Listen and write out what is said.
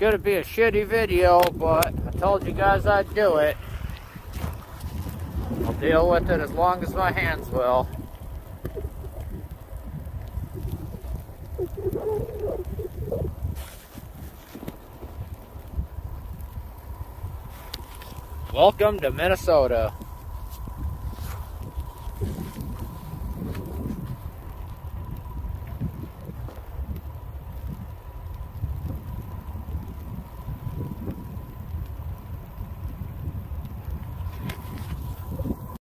gonna be a shitty video, but I told you guys I'd do it. I'll deal with it as long as my hands will. Welcome to Minnesota.